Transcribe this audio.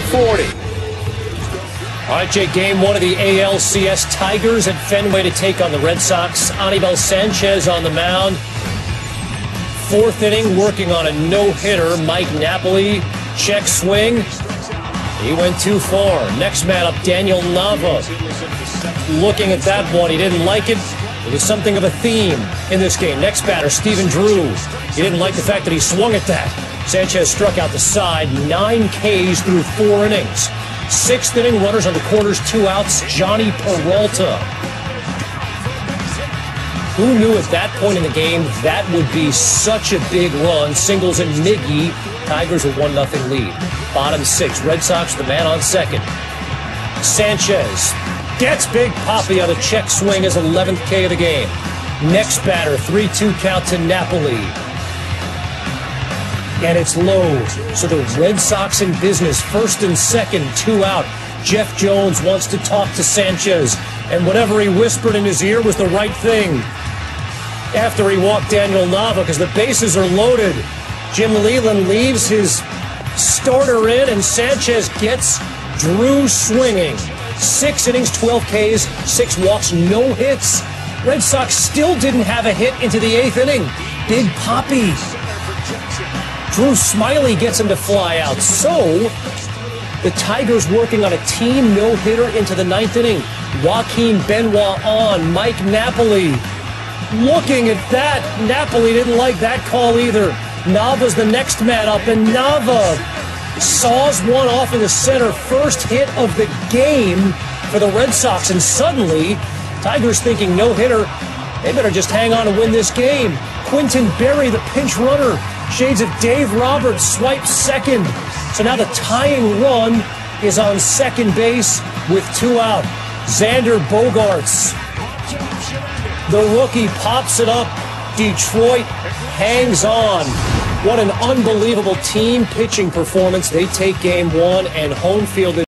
40. All right, Jake, game one of the ALCS Tigers at Fenway to take on the Red Sox. Anibal Sanchez on the mound. Fourth inning, working on a no-hitter. Mike Napoli, check swing. He went too far. Next man up, Daniel Nava. Looking at that one, he didn't like it. It was something of a theme in this game. Next batter, Stephen Drew. He didn't like the fact that he swung at that. Sanchez struck out the side, nine Ks through four innings. Sixth inning, runners on the corners, two outs, Jhonny Peralta. Who knew at that point in the game that would be such a big run? Singles and Miggy. Tigers a 1 0 lead. Bottom six, Red Sox the man on second. Sanchez gets Big Papi on a check swing as 11th K of the game. Next batter, 3 2 count to Napoli and it's low. So the Red Sox in business, first and second, two out. Jeff Jones wants to talk to Sanchez, and whatever he whispered in his ear was the right thing. After he walked Daniel Nava, because the bases are loaded, Jim Leyland leaves his starter in, and Sanchez gets Drew swinging. Six innings, 12 Ks, six walks, no hits. Red Sox still didn't have a hit into the eighth inning. Big Papi Drew Smyly gets him to fly out. So the Tigers working on a team no hitter into the ninth inning. Joaquin Benoit on. Mike Napoli looking at that. Napoli didn't like that call either. Nava's the next man up, and Nava saws one off in the center. First hit of the game for the Red Sox, and suddenly, Tigers thinking no hitter. They better just hang on and win this game. Quintin Berry, the pinch runner, Shades of Dave Roberts swipes second. So now the tying run is on second base with two out. Xander Bogaerts. The rookie pops it up. Detroit hangs on. What an unbelievable team pitching performance. They take game one and home field.